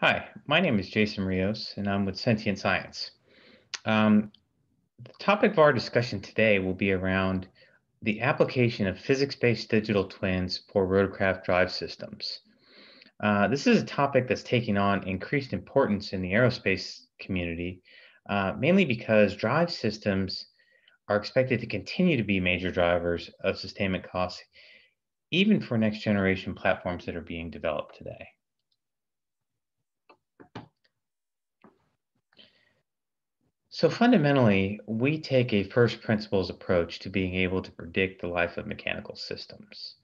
Hi, my name is Jason Rios, and I'm with Sentient Science. Um, the topic of our discussion today will be around the application of physics-based digital twins for rotorcraft drive systems. Uh, this is a topic that's taking on increased importance in the aerospace community, uh, mainly because drive systems are expected to continue to be major drivers of sustainment costs, even for next generation platforms that are being developed today. So fundamentally, we take a first principles approach to being able to predict the life of mechanical systems.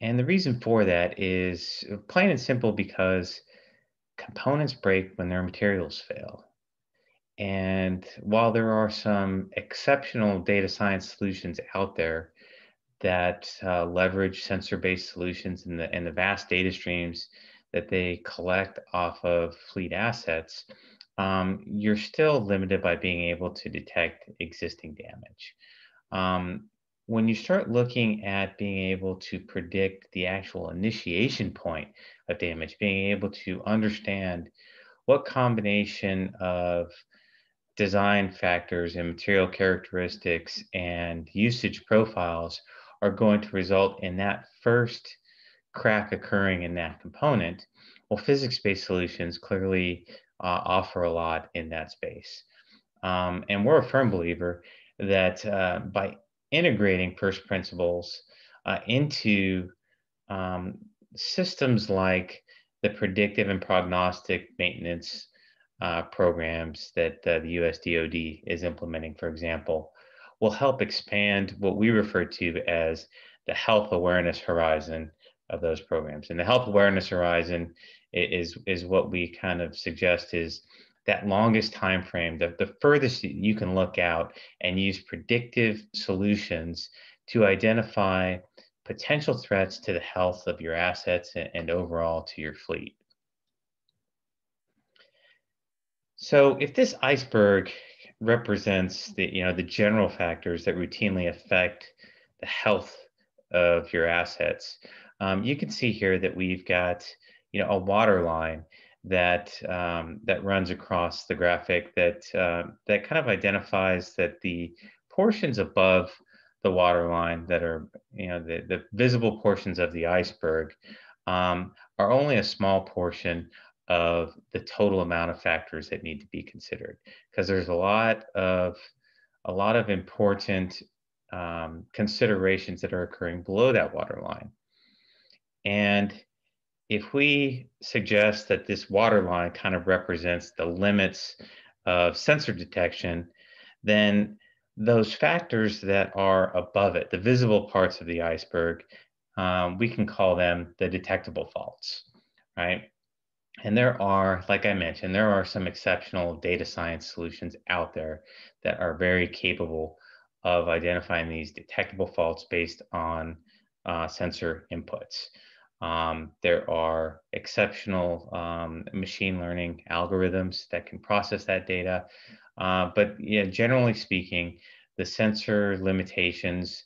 And the reason for that is plain and simple because components break when their materials fail. And while there are some exceptional data science solutions out there that uh, leverage sensor-based solutions and the, and the vast data streams that they collect off of fleet assets, um, you're still limited by being able to detect existing damage. Um, when you start looking at being able to predict the actual initiation point of damage, being able to understand what combination of design factors and material characteristics and usage profiles are going to result in that first crack occurring in that component, well, physics-based solutions clearly uh, offer a lot in that space. Um, and we're a firm believer that uh, by integrating first principles uh, into um, systems like the predictive and prognostic maintenance uh, programs that uh, the US DoD is implementing, for example, will help expand what we refer to as the health awareness horizon of those programs. And the health awareness horizon is is what we kind of suggest is that longest time frame, the, the furthest you can look out and use predictive solutions to identify potential threats to the health of your assets and, and overall to your fleet. So if this iceberg represents the you know the general factors that routinely affect the health of your assets, um, you can see here that we've got you know a water line that um, that runs across the graphic that uh, that kind of identifies that the portions above the water line that are you know the, the visible portions of the iceberg um, are only a small portion of the total amount of factors that need to be considered. Because there's a lot of a lot of important um, considerations that are occurring below that water line and if we suggest that this water line kind of represents the limits of sensor detection, then those factors that are above it, the visible parts of the iceberg, um, we can call them the detectable faults, right? And there are, like I mentioned, there are some exceptional data science solutions out there that are very capable of identifying these detectable faults based on uh, sensor inputs. Um, there are exceptional um, machine learning algorithms that can process that data. Uh, but yeah, generally speaking, the sensor limitations,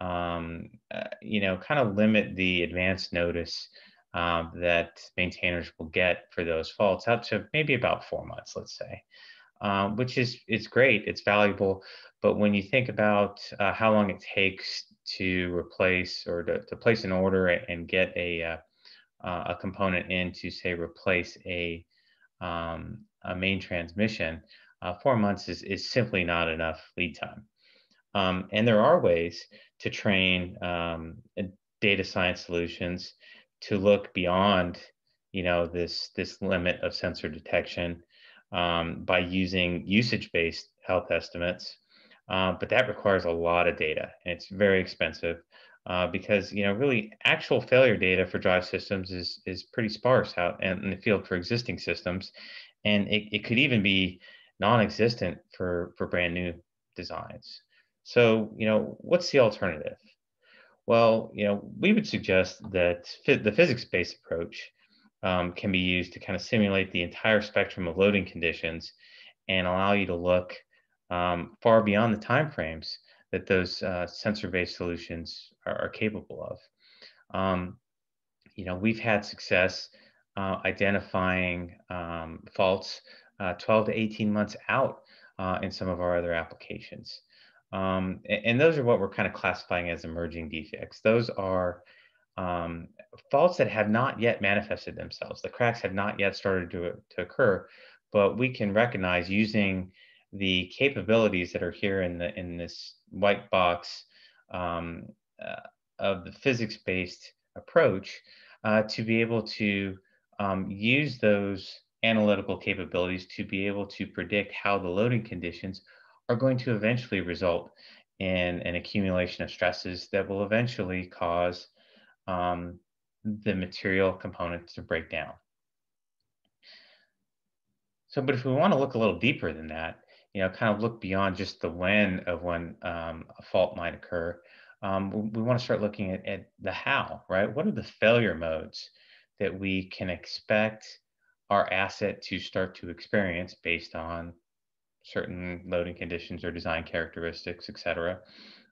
um, uh, you know, kind of limit the advance notice um, that maintainers will get for those faults up to maybe about four months, let's say, um, which is it's great, it's valuable. But when you think about uh, how long it takes to replace or to, to place an order and get a, uh, uh, a component in to say replace a, um, a main transmission, uh, four months is, is simply not enough lead time. Um, and there are ways to train um, data science solutions to look beyond, you know, this this limit of sensor detection um, by using usage-based health estimates uh, but that requires a lot of data and it's very expensive uh, because you know really actual failure data for drive systems is is pretty sparse out in the field for existing systems and it, it could even be non-existent for for brand new designs. So you know what's the alternative? Well you know we would suggest that the physics-based approach um, can be used to kind of simulate the entire spectrum of loading conditions and allow you to look um, far beyond the timeframes that those uh, sensor-based solutions are, are capable of. Um, you know, we've had success uh, identifying um, faults uh, 12 to 18 months out uh, in some of our other applications. Um, and, those are what we're kind of classifying as emerging defects. Those are um, faults that have not yet manifested themselves. The cracks have not yet started to, to occur, but we can recognize using the capabilities that are here in the in this white box um, uh, of the physics-based approach uh, to be able to um, use those analytical capabilities to be able to predict how the loading conditions are going to eventually result in an accumulation of stresses that will eventually cause um, the material components to break down. So, but if we want to look a little deeper than that, you know, kind of look beyond just the when of when um, a fault might occur, um, we, we, want to start looking at, at the how, right? What are the failure modes that we can expect our asset to start to experience based on certain loading conditions or design characteristics, et cetera?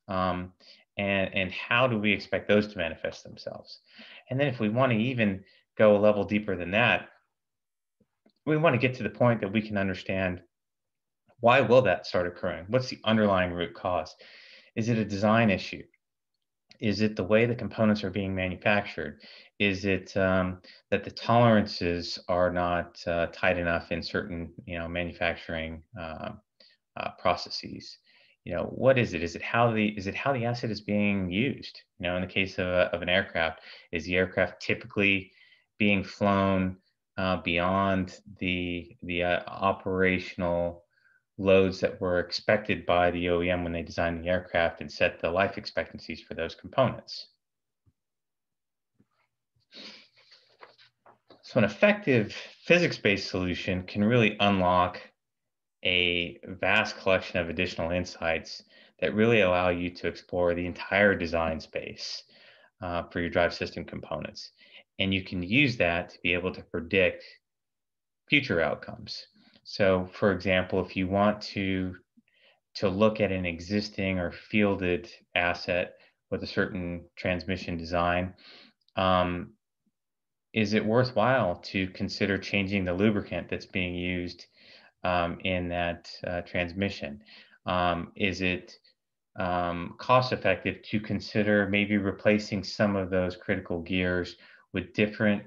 Um, and, and how do we expect those to manifest themselves? And then if we want to even go a level deeper than that, we want to get to the point that we can understand why will that start occurring? What's the underlying root cause? Is it a design issue? Is it the way the components are being manufactured? Is it um, that the tolerances are not uh, tight enough in certain, you know, manufacturing uh, uh, processes? you know what is it is it how the is it how the asset is being used you know in the case of, a, of an aircraft is the aircraft typically being flown uh, beyond the the uh, operational loads that were expected by the OEM when they designed the aircraft and set the life expectancies for those components. So an effective physics-based solution can really unlock a vast collection of additional insights that really allow you to explore the entire design space uh, for your drive system components. And you can use that to be able to predict future outcomes. So for example, if you want to, to look at an existing or fielded asset with a certain transmission design, um, is it worthwhile to consider changing the lubricant that's being used um, in that uh, transmission? Um, is it um, cost effective to consider maybe replacing some of those critical gears with different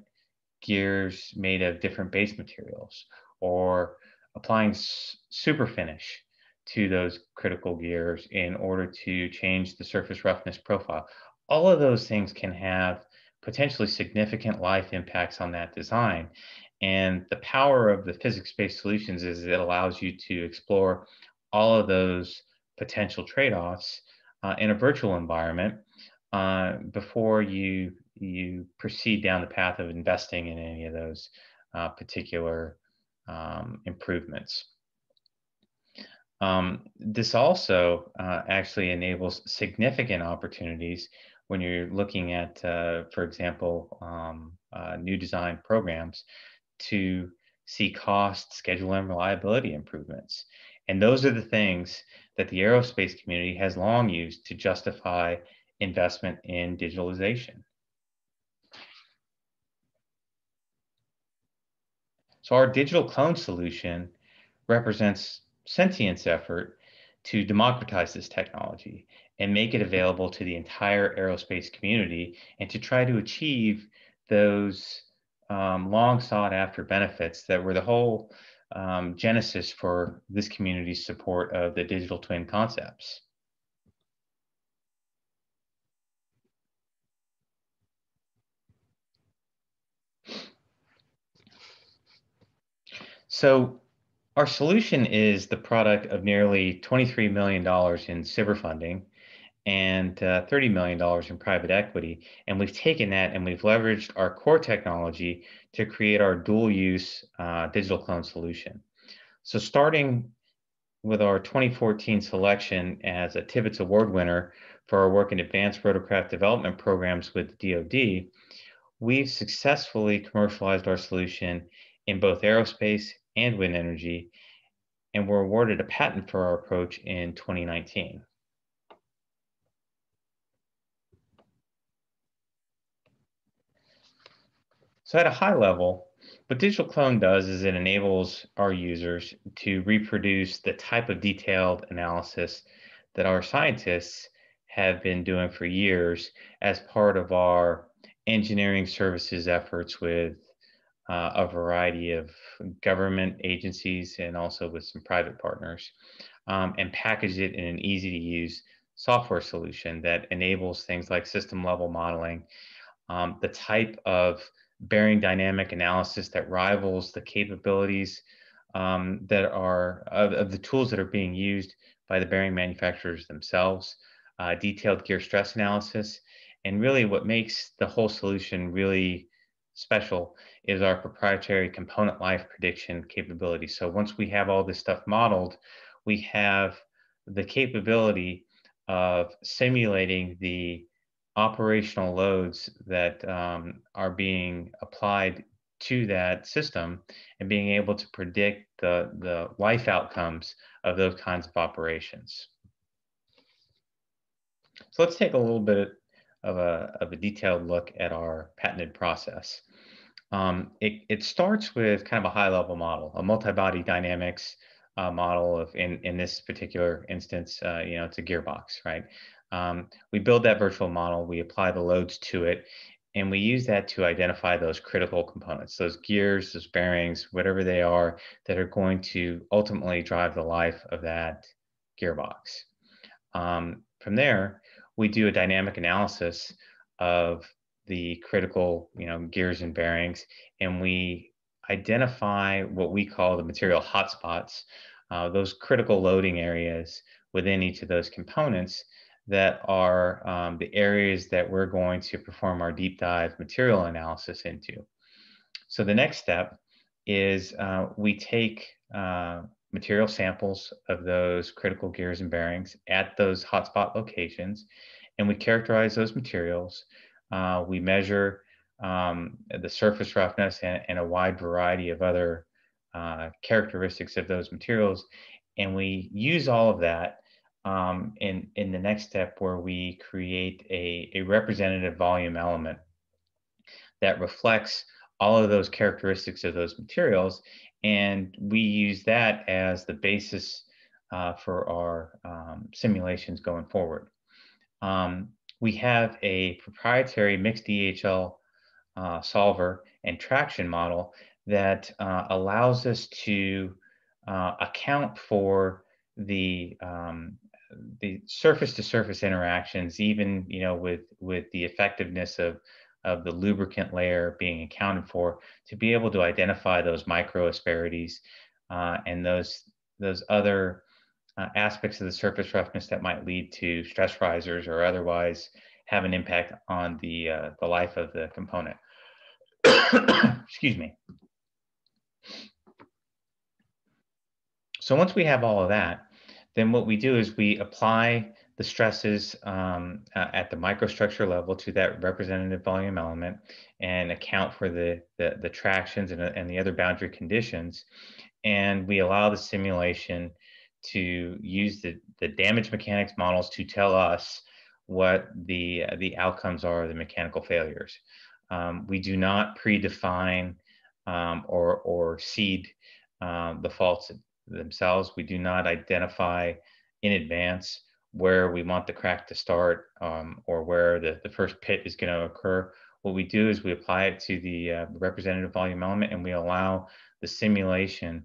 gears made of different base materials or applying super finish to those critical gears in order to change the surface roughness profile. All of those things can have potentially significant life impacts on that design. And the power of the physics-based solutions is it allows you to explore all of those potential trade-offs uh, in a virtual environment uh, before you you proceed down the path of investing in any of those uh, particular um, improvements. Um, this also uh, actually enables significant opportunities when you're looking at, uh, for example, um, uh, new design programs to see cost, schedule, and reliability improvements. And those are the things that the aerospace community has long used to justify investment in digitalization. So our digital clone solution represents Sentient's effort to democratize this technology and make it available to the entire aerospace community and to try to achieve those um, long sought after benefits that were the whole um, genesis for this community's support of the digital twin concepts. So our solution is the product of nearly $23 million in SBIR funding and uh, $30 million in private equity. And we've taken that and we've leveraged our core technology to create our dual use uh, digital clone solution. So starting with our 2014 selection as a Tibbetts Award winner for our work in advanced rotorcraft development programs with DoD, we've successfully commercialized our solution in both aerospace and wind energy, and we were awarded a patent for our approach in 2019. So at a high level, what Digital Clone does is it enables our users to reproduce the type of detailed analysis that our scientists have been doing for years as part of our engineering services efforts with uh, a variety of government agencies and also with some private partners, um, and package it in an easy to use software solution that enables things like system level modeling, um, the type of bearing dynamic analysis that rivals the capabilities um, that are of, of, the tools that are being used by the bearing manufacturers themselves, uh, detailed gear stress analysis, and really what makes the whole solution really special is our proprietary component life prediction capability. So once we have all this stuff modeled, we have the capability of simulating the operational loads that um, are being applied to that system and being able to predict the, the life outcomes of those kinds of operations. So let's take a little bit of a, of a detailed look at our patented process. Um, it, it starts with kind of a high level model, a multi-body dynamics uh, model of, in, in this particular instance, uh, you know, it's a gearbox, right? Um, we build that virtual model, we apply the loads to it, and we use that to identify those critical components, those gears, those bearings, whatever they are, that are going to ultimately drive the life of that gearbox. Um, from there, we do a dynamic analysis of the critical you know, gears and bearings, and we identify what we call the material hotspots, uh, those critical loading areas within each of those components that are um, the areas that we're going to perform our deep dive material analysis into. So the next step is uh, we take uh, material samples of those critical gears and bearings at those hotspot locations, and we characterize those materials. Uh, we measure um, the surface roughness and, and, a wide variety of other uh, characteristics of those materials, and we use all of that um, in, in the next step where we create a, a representative volume element that reflects all of those characteristics of those materials. And we use that as the basis uh, for our um, simulations going forward. Um, we have a proprietary mixed EHL uh, solver and traction model that uh, allows us to uh, account for the um, the surface to surface interactions, even you know with with the effectiveness of of the lubricant layer being accounted for, to be able to identify those micro asperities uh, and those those other uh, aspects of the surface roughness that might lead to stress risers or otherwise have an impact on the uh, the life of the component. Excuse me. So once we have all of that, then what we do is we apply the stresses um, uh, at the microstructure level to that representative volume element and account for the, the, the tractions and, and the other boundary conditions. And we allow the simulation to use the, the damage mechanics models to tell us what the, the outcomes are of the mechanical failures. Um, we do not predefine um, or, or seed um, the faults themselves. We do not identify in advance where we want the crack to start um, or where the, the first pit is going to occur. What we do is we apply it to the uh, representative volume element and we allow the simulation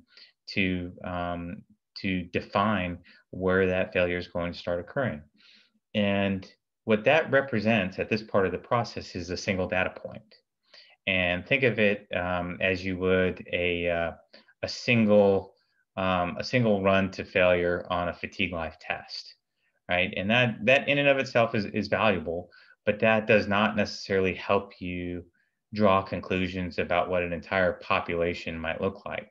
to, um, to define where that failure is going to start occurring. And what that represents at this part of the process is a single data point. And think of it um, as you would a, uh, a single um, a single run to failure on a fatigue life test, right? And that that in and of itself is is valuable, but that does not necessarily help you draw conclusions about what an entire population might look like.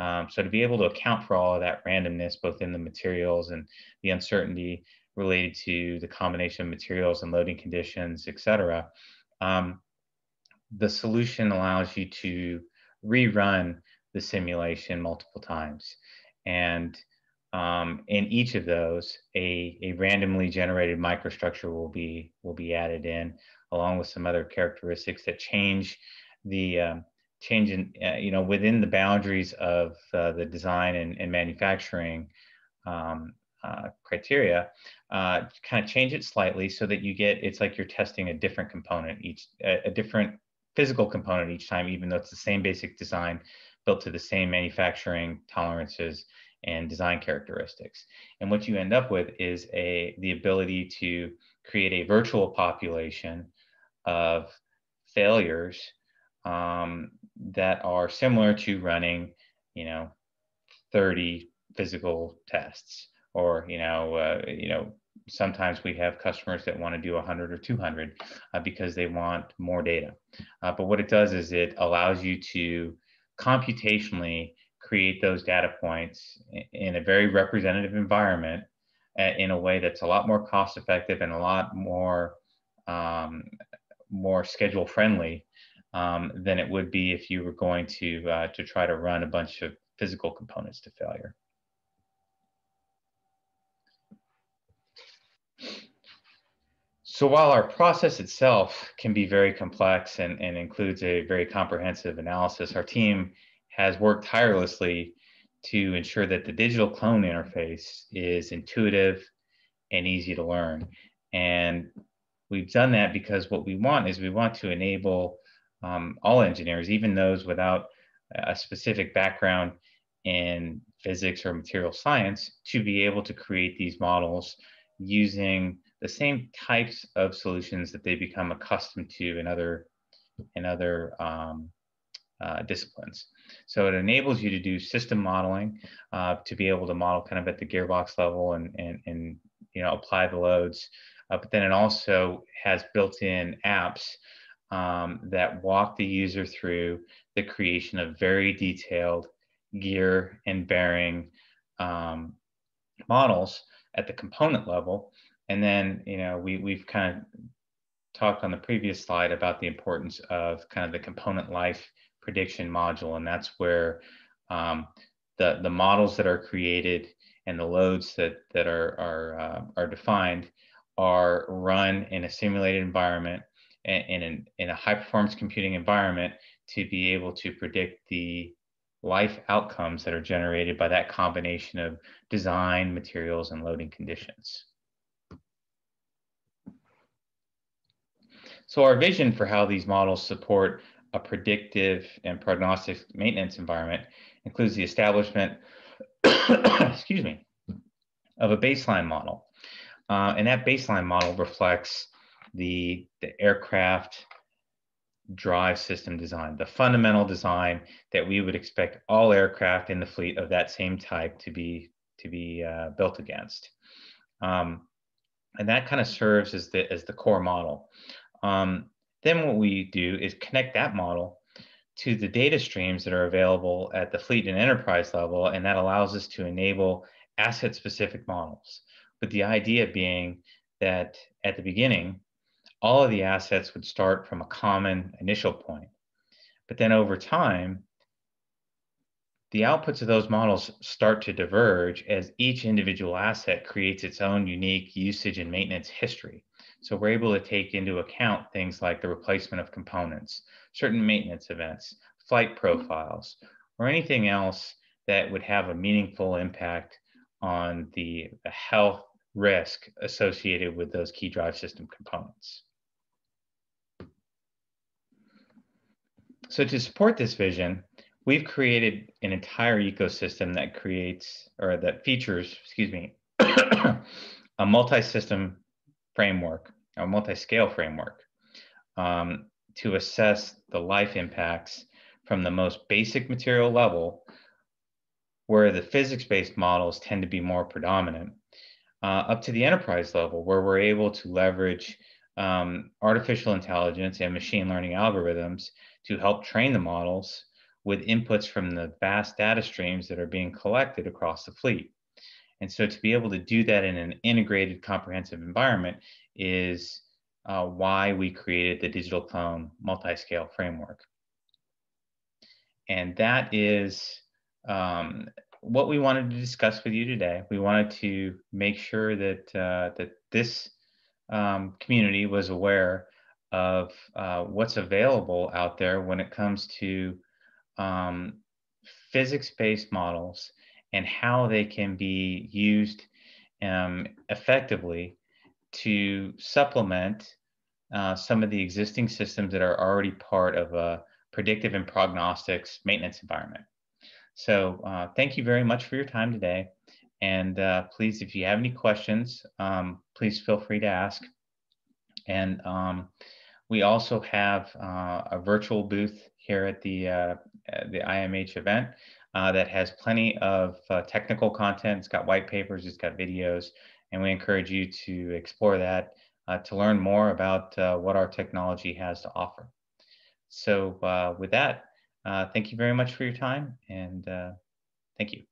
Um, so to be able to account for all of that randomness, both in the materials and the uncertainty related to the combination of materials and loading conditions, et cetera, um, the solution allows you to rerun the simulation multiple times. And um, in each of those, a, a randomly generated microstructure will be will be added in, along with some other characteristics that change the um, changing, uh, you know, within the boundaries of uh, the design and, and manufacturing um, uh, criteria, uh, kind of change it slightly so that you get, it's like you're testing a different component each, a, a different physical component each time, even though it's the same basic design built to the same manufacturing tolerances and design characteristics. And what you end up with is a the ability to create a virtual population of failures um, that are similar to running, you know, 30 physical tests, or you know, uh, you know, sometimes we have customers that want to do 100 or 200 uh, because they want more data. Uh, but what it does is it allows you to computationally create those data points in a very representative environment in a way that's a lot more cost effective and a lot more um, more schedule friendly um, than it would be if you were going to uh, to try to run a bunch of physical components to failure. So while our process itself can be very complex and, and includes a very comprehensive analysis, our team has worked tirelessly to ensure that the digital clone interface is intuitive and easy to learn. And we've done that because what we want is we want to enable um, all engineers, even those without a specific background in physics or material science, to be able to create these models using the same types of solutions that they become accustomed to in other in other um, uh, disciplines. So it enables you to do system modeling, uh, to be able to model kind of at the gearbox level and and and you know apply the loads. Uh, but then it also has built-in apps um, that walk the user through the creation of very detailed gear and bearing um, models at the component level and then, you know, we, we've kind of talked on the previous slide about the importance of kind of the component life prediction module. And that's where um, the, the models that are created and the loads that, that are, are, uh, are defined are run in a simulated environment in, in, in a high performance computing environment to be able to predict the life outcomes that are generated by that combination of design, materials, and loading conditions. So our vision for how these models support a predictive and prognostic maintenance environment includes the establishment, excuse me, of a baseline model. Uh, and that baseline model reflects the, the aircraft drive system design, the fundamental design that we would expect all aircraft in the fleet of that same type to be, to be uh, built against. Um, and that kind of serves as the, as the core model. Um, then what we do is connect that model to the data streams that are available at the fleet and enterprise level, and that allows us to enable asset specific models. With the idea being that at the beginning, all of the assets would start from a common initial point. But then over time, the outputs of those models start to diverge as each individual asset creates its own unique usage and maintenance history. So we're able to take into account things like the replacement of components, certain maintenance events, flight profiles, or anything else that would have a meaningful impact on the, the health risk associated with those key drive system components. So to support this vision, we've created an entire ecosystem that creates or that features, excuse me, a multi-system framework, a multi-scale framework, um, to assess the life impacts from the most basic material level, where the physics-based models tend to be more predominant, uh, up to the enterprise level, where we're able to leverage um, artificial intelligence and machine learning algorithms to help train the models with inputs from the vast data streams that are being collected across the fleet. And so to be able to do that in an integrated, comprehensive environment is uh, why we created the digital clone multi-scale framework. And that is um, what we wanted to discuss with you today. We wanted to make sure that, uh, that this um, community was aware of uh, what's available out there when it comes to um, physics-based models and how they can be used um, effectively to supplement uh, some of the existing systems that are already part of a predictive and prognostics maintenance environment. So uh, thank you very much for your time today. And uh, please, if you have any questions, um, please feel free to ask. And um, we also have uh, a virtual booth here at the, uh, the IMH event uh, that has plenty of uh, technical content. It's got white papers, it's got videos, and we encourage you to explore that uh, to learn more about what our technology has to offer. So with that, thank you very much for your time, and thank you.